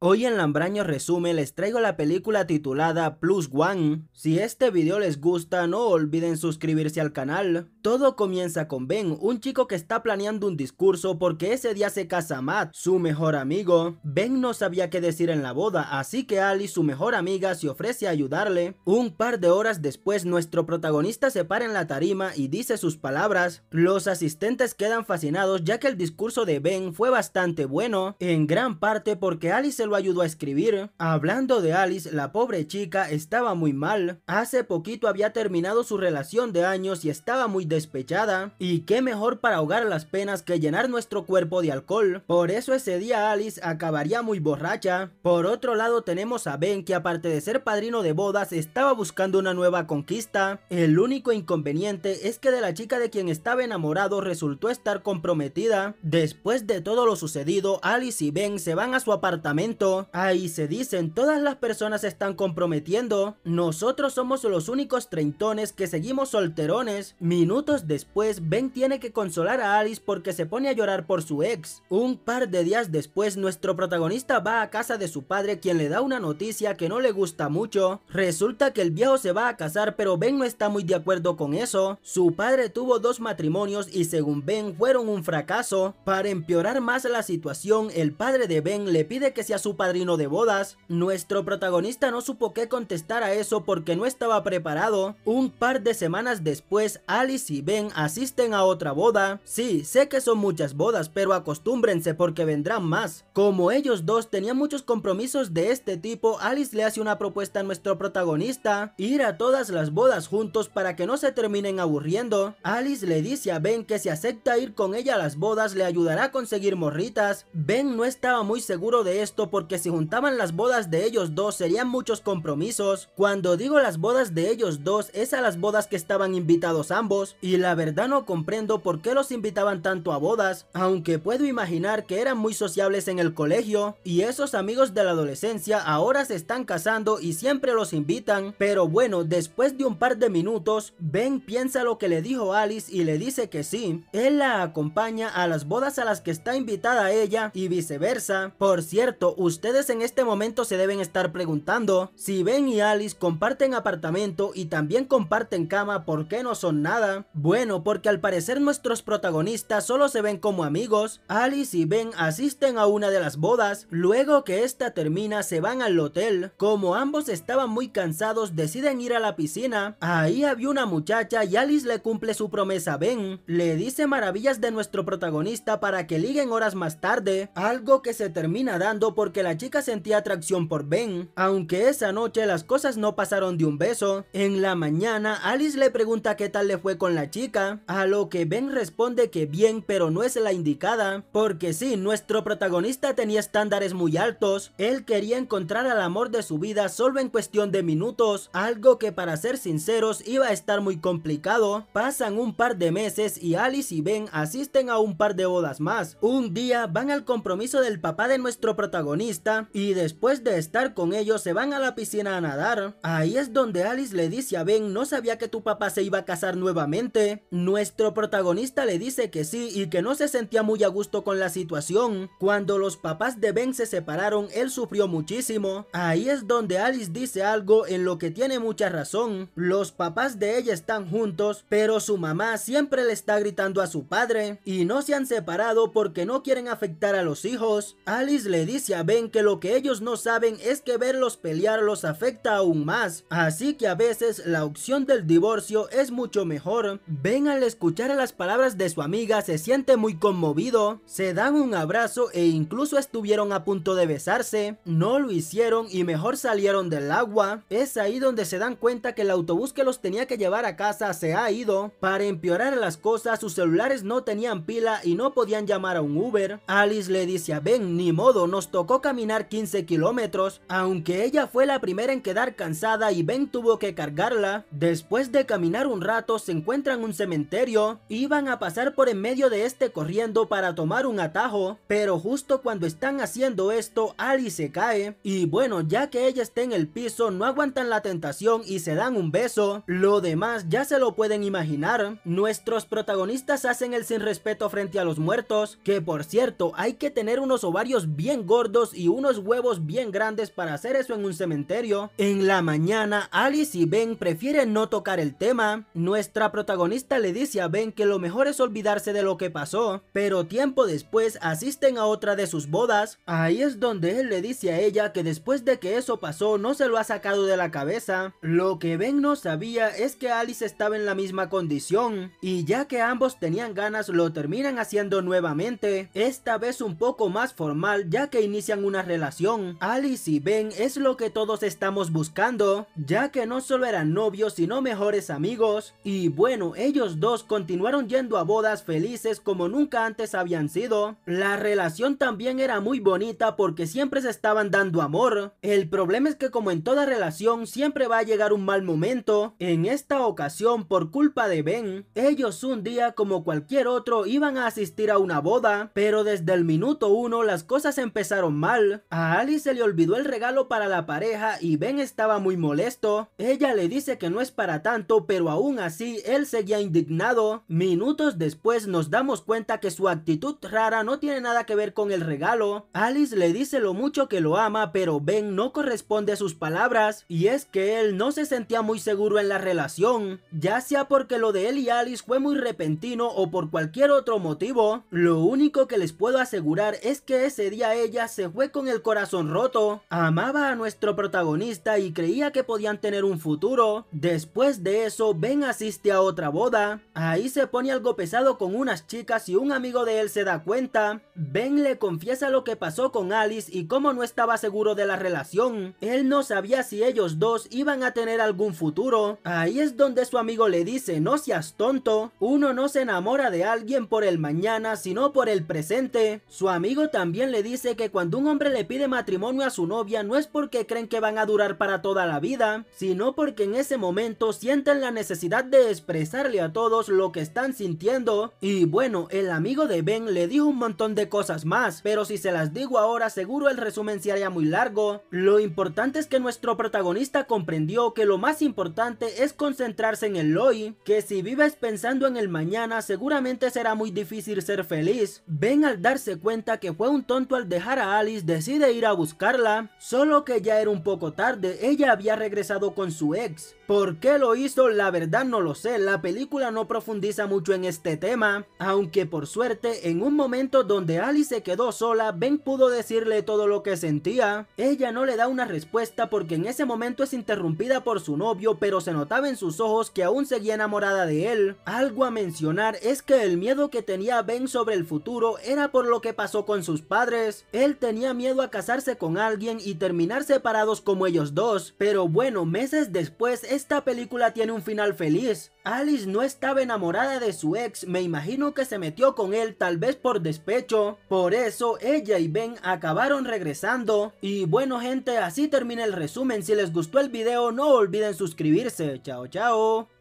Hoy en Lambraño Resume les traigo la película titulada Plus One. Si este video les gusta no olviden suscribirse al canal. Todo comienza con Ben, un chico que está planeando un discurso porque ese día se casa Matt, su mejor amigo. Ben no sabía qué decir en la boda, así que Ali, su mejor amiga, se ofrece a ayudarle. Un par de horas después nuestro protagonista se para en la tarima y dice sus palabras. Los asistentes quedan fascinados ya que el discurso de Ben fue bastante bueno, en gran parte porque Ali se lo ayudó a escribir. Hablando de Alice, la pobre chica estaba muy mal. Hace poquito había terminado su relación de años y estaba muy despechada. Y qué mejor para ahogar las penas que llenar nuestro cuerpo de alcohol. Por eso ese día Alice acabaría muy borracha. Por otro lado tenemos a Ben que aparte de ser padrino de bodas estaba buscando una nueva conquista. El único inconveniente es que de la chica de quien estaba enamorado resultó estar comprometida. Después de todo lo sucedido, Alice y Ben se van a su apartamento Ahí se dicen, todas las personas se están comprometiendo. Nosotros somos los únicos treintones que seguimos solterones. Minutos después, Ben tiene que consolar a Alice porque se pone a llorar por su ex. Un par de días después, nuestro protagonista va a casa de su padre quien le da una noticia que no le gusta mucho. Resulta que el viejo se va a casar pero Ben no está muy de acuerdo con eso. Su padre tuvo dos matrimonios y según Ben fueron un fracaso. Para empeorar más la situación, el padre de Ben le pide que sea padrino de bodas. Nuestro protagonista no supo qué contestar a eso porque no estaba preparado. Un par de semanas después, Alice y Ben asisten a otra boda. Sí, sé que son muchas bodas, pero acostúmbrense porque vendrán más. Como ellos dos tenían muchos compromisos de este tipo, Alice le hace una propuesta a nuestro protagonista, ir a todas las bodas juntos para que no se terminen aburriendo. Alice le dice a Ben que si acepta ir con ella a las bodas le ayudará a conseguir morritas. Ben no estaba muy seguro de esto si juntaban las bodas de ellos dos serían muchos compromisos. Cuando digo las bodas de ellos dos es a las bodas que estaban invitados ambos y la verdad no comprendo por qué los invitaban tanto a bodas, aunque puedo imaginar que eran muy sociables en el colegio y esos amigos de la adolescencia ahora se están casando y siempre los invitan, pero bueno, después de un par de minutos, Ben piensa lo que le dijo Alice y le dice que sí, él la acompaña a las bodas a las que está invitada ella y viceversa. Por cierto, ustedes en este momento se deben estar preguntando si Ben y Alice comparten apartamento y también comparten cama, ¿por qué no son nada? Bueno, porque al parecer nuestros protagonistas solo se ven como amigos. Alice y Ben asisten a una de las bodas, luego que esta termina se van al hotel. Como ambos estaban muy cansados deciden ir a la piscina. Ahí había una muchacha y Alice le cumple su promesa a Ben. Le dice maravillas de nuestro protagonista para que liguen horas más tarde, algo que se termina dando porque la chica sentía atracción por Ben, aunque esa noche las cosas no pasaron de un beso. En la mañana, Alice le pregunta qué tal le fue con la chica, a lo que Ben responde que bien, pero no es la indicada, porque sí, nuestro protagonista tenía estándares muy altos, él quería encontrar al amor de su vida solo en cuestión de minutos, algo que para ser sinceros iba a estar muy complicado. Pasan un par de meses y Alice y Ben asisten a un par de bodas más. Un día van al compromiso del papá de nuestro protagonista y después de estar con ellos se van a la piscina a nadar. Ahí es donde Alice le dice a Ben, no sabía que tu papá se iba a casar nuevamente. Nuestro protagonista le dice que sí y que no se sentía muy a gusto con la situación. Cuando los papás de Ben se separaron, él sufrió muchísimo. Ahí es donde Alice dice algo en lo que tiene mucha razón. Los papás de ella están juntos, pero su mamá siempre le está gritando a su padre y no se han separado porque no quieren afectar a los hijos. Alice le dice a Ben que lo que ellos no saben es que verlos pelear los afecta aún más. Así que a veces la opción del divorcio es mucho mejor. Ben al escuchar las palabras de su amiga se siente muy conmovido. Se dan un abrazo e incluso estuvieron a punto de besarse. No lo hicieron y mejor salieron del agua. Es ahí donde se dan cuenta que el autobús que los tenía que llevar a casa se ha ido. Para empeorar las cosas, sus celulares no tenían pila y no podían llamar a un Uber. Alice le dice a Ben, ni modo, nos tocó caminar 15 kilómetros, aunque ella fue la primera en quedar cansada y Ben tuvo que cargarla. Después de caminar un rato se encuentran un cementerio, iban a pasar por en medio de este corriendo para tomar un atajo, pero justo cuando están haciendo esto Alice se cae. Y bueno ya que ella está en el piso no aguantan la tentación y se dan un beso, lo demás ya se lo pueden imaginar, nuestros protagonistas hacen el sin respeto frente a los muertos, que por cierto hay que tener unos ovarios bien gordos y unos huevos bien grandes para hacer eso en un cementerio. En la mañana, Alice y Ben prefieren no tocar el tema. Nuestra protagonista le dice a Ben que lo mejor es olvidarse de lo que pasó, pero tiempo después asisten a otra de sus bodas. Ahí es donde él le dice a ella que después de que eso pasó no se lo ha sacado de la cabeza. Lo que Ben no sabía es que Alice estaba en la misma condición y ya que ambos tenían ganas lo terminan haciendo nuevamente, esta vez un poco más formal ya que inician una relación. Alice y Ben es lo que todos estamos buscando, ya que no solo eran novios sino mejores amigos y bueno, ellos dos continuaron yendo a bodas felices como nunca antes habían sido. La relación también era muy bonita porque siempre se estaban dando amor. El problema es que como en toda relación siempre va a llegar un mal momento. En esta ocasión por culpa de Ben, ellos un día como cualquier otro iban a asistir a una boda, pero desde el minuto uno las cosas empezaron mal. A Alice se le olvidó el regalo para la pareja y Ben estaba muy molesto. Ella le dice que no es para tanto, pero aún así él seguía indignado. Minutos después nos damos cuenta que su actitud rara no tiene nada que ver con el regalo. Alice le dice lo mucho que lo ama, pero Ben no corresponde a sus palabras y es que él no se sentía muy seguro en la relación, ya sea porque lo de él y Alice fue muy repentino o por cualquier otro motivo. Lo único que les puedo asegurar es que ese día ella se fue con el corazón roto, amaba a nuestro protagonista y creía que podían tener un futuro. Después de eso, Ben asiste a otra boda, ahí se pone algo pesado con unas chicas y un amigo de él se da cuenta. Ben le confiesa lo que pasó con Alice y cómo no estaba seguro de la relación. Él no sabía si ellos dos iban a tener algún futuro. Ahí es donde su amigo le dice, no seas tonto, uno no se enamora de alguien por el mañana, sino por el presente. Su amigo también le dice que cuando un hombre le pide matrimonio a su novia no es porque creen que van a durar para toda la vida, sino porque en ese momento sienten la necesidad de expresarle a todos lo que están sintiendo. Y bueno, el amigo de Ben le dijo un montón de cosas más, pero si se las digo ahora seguro el resumen se haría muy largo. Lo importante es que nuestro protagonista comprendió que lo más importante es concentrarse en el hoy, que si vives pensando en el mañana seguramente será muy difícil ser feliz. Ben al darse cuenta que fue un tonto al dejar a Alice decide ir a buscarla, solo que ya era un poco tarde, ella había regresado con su ex. ¿Por qué lo hizo? La verdad no lo sé, la película no profundiza mucho en este tema, aunque por suerte en un momento donde Alice se quedó sola, Ben pudo decirle todo lo que sentía. Ella no le da una respuesta porque en ese momento es interrumpida por su novio, pero se notaba en sus ojos que aún seguía enamorada de él. Algo a mencionar es que el miedo que tenía Ben sobre el futuro era por lo que pasó con sus padres. Él miedo a casarse con alguien y terminar separados como ellos dos, pero bueno, meses después esta película tiene un final feliz. Alice no estaba enamorada de su ex, me imagino que se metió con él tal vez por despecho. Por eso ella y Ben acabaron regresando. Y bueno gente, así termina el resumen. Si les gustó el video no olviden suscribirse. Chao chao.